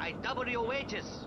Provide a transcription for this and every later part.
I double your wages.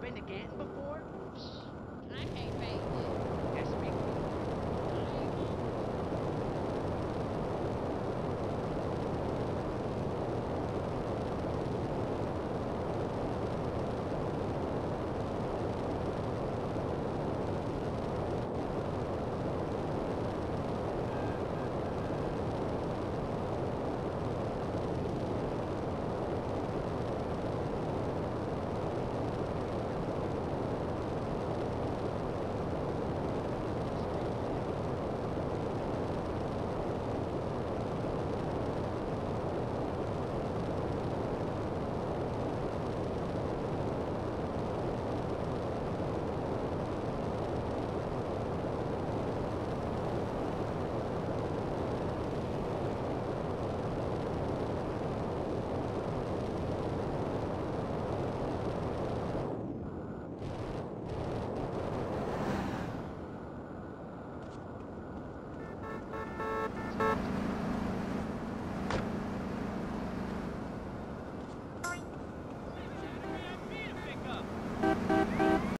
Been to Canton before? I can't make it.